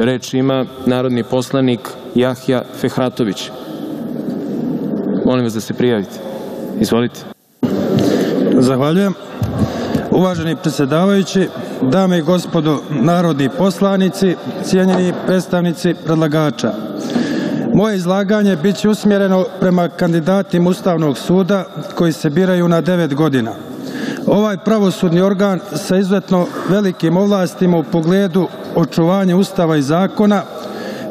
Reč ima narodni poslanik Jahja Fehratović. Molim vas da se prijavite. Izvolite. Zahvaljujem. Uvaženi predsedavajući, dame i gospodo narodni poslanici, cijenjeni predstavnici predlagača, moje izlaganje bit će usmjereno prema kandidatima Ustavnog suda koji se biraju na devet godina. Ovaj pravosudni organ sa izuzetno velikim ovlastima u pogledu očuvanja Ustava i zakona,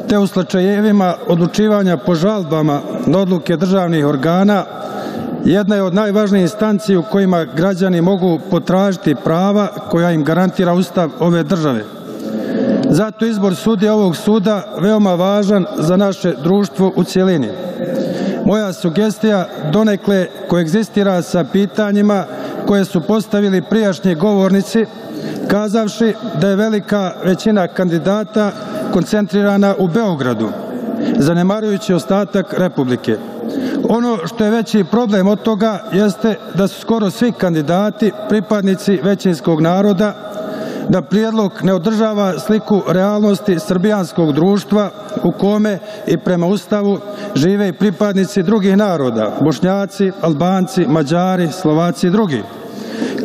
te u slučajevima odlučivanja po žalbama na odluke državnih organa, jedna je od najvažnijih instanci u kojima građani mogu potražiti prava koja im garantira Ustav ove države. Zato izbor sudija ovog suda veoma važan za naše društvo u cjelini. Moja sugestija donekle koegzistira sa pitanjima koje su postavili prijašnji govornici, kazavši da je velika većina kandidata koncentrirana u Beogradu, zanemarujući ostatak Republike. Ono što je veći problem od toga jeste da su skoro svi kandidati pripadnici većinskog naroda, da prijedlog ne održava sliku realnosti srbijanskog društva u kome i prema Ustavu žive i pripadnici drugih naroda, Bošnjaci, Albanci, Mađari, Slovaci i drugi.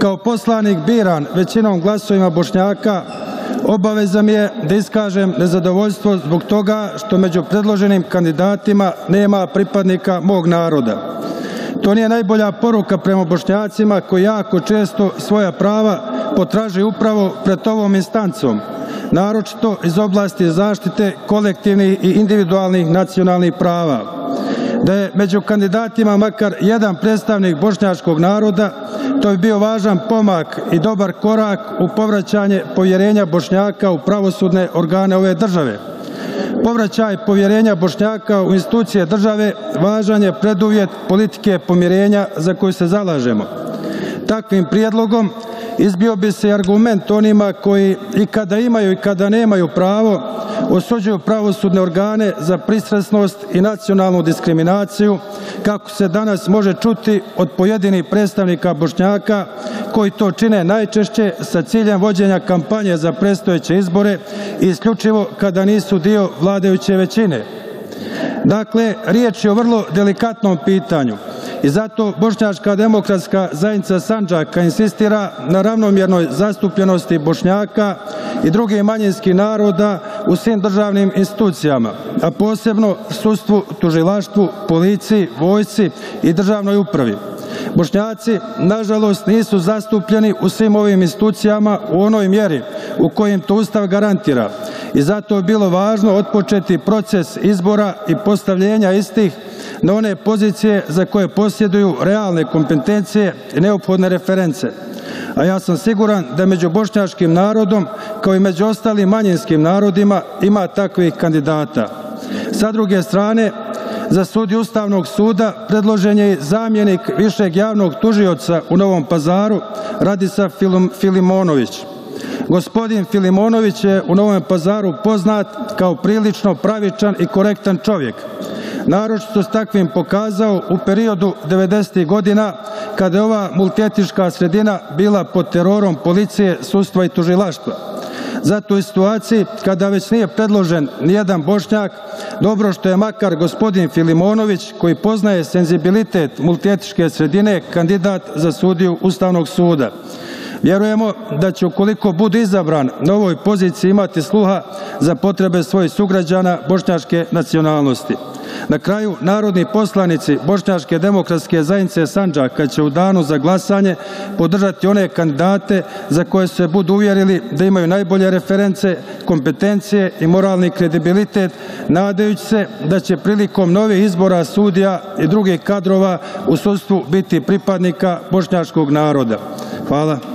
Kao poslanik biran većinom glasovima Bošnjaka obaveza mi je da iskažem nezadovoljstvo zbog toga što među predloženim kandidatima nema pripadnika mog naroda. To nije najbolja poruka prema Bošnjacima koji jako često svoja prava potražuju upravo pred ovom instancom, naročito iz oblasti zaštite kolektivnih i individualnih nacionalnih prava. Da je među kandidatima makar jedan predstavnik bošnjačkog naroda, to bi bio važan pomak i dobar korak u povraćanje povjerenja Bošnjaka u pravosudne organe ove države. Povraćaj povjerenja Bošnjaka u institucije države važan je preduvjet politike pomirenja za koju se zalažemo. Takvim prijedlogom izbio bi se argument onima koji i kada imaju i kada nemaju pravo osuđuju pravosudne organe za pristrasnost i nacionalnu diskriminaciju, kako se danas može čuti od pojedinih predstavnika Bošnjaka koji to čine najčešće sa ciljem vođenja kampanje za predstojeće izbore isključivo kada nisu dio vladajuće većine. Dakle, riječ je o vrlo delikatnom pitanju i zato Bošnjačka demokratska zajednica Sandžaka insistira na ravnomjernoj zastupljenosti Bošnjaka i drugih manjinskih naroda u svim državnim institucijama, a posebno sudstvu, tužilaštvu, policiji, vojsci i državnoj upravi. Bošnjaci, nažalost, nisu zastupljeni u svim ovim institucijama u onoj mjeri u kojim to Ustav garantira i zato je bilo važno otpočeti proces izbora i postavljenja istih na one pozicije za koje posjeduju realne kompetencije i neophodne reference. A ja sam siguran da među bošnjačkim narodom, kao i među ostalim manjinskim narodima, ima takvih kandidata. Sa druge strane, za sudiju Ustavnog suda predložen je zamjenik višeg javnog tužioca u Novom pazaru Radisa Filimonović. Gospodin Filimonović je u Novom pazaru poznat kao prilično pravičan i korektan čovjek. Naročito s takvim pokazao u periodu 90. godina kada je ova multietička sredina bila pod terorom policije, sudstva i tužilaštva. Zato u situaciji kada već nije predložen nijedan Bošnjak, dobro što je makar gospodin Filimonović, koji poznaje senzibilitet multietičke sredine, kandidat za sudiju Ustavnog suda. Vjerujemo da će ukoliko bude izabran na ovoj poziciji imati sluha za potrebe svojih sugrađana bošnjačke nacionalnosti. Na kraju, narodni poslanici Bošnjačke demokratske zajednice Sandžaka će u danu za glasanje podržati one kandidate za koje se budu uvjerili da imaju najbolje reference, kompetencije i moralni kredibilitet, nadajući se da će prilikom novih izbora sudija i drugih kadrova u sudstvu biti pripadnika bošnjačkog naroda. Hvala.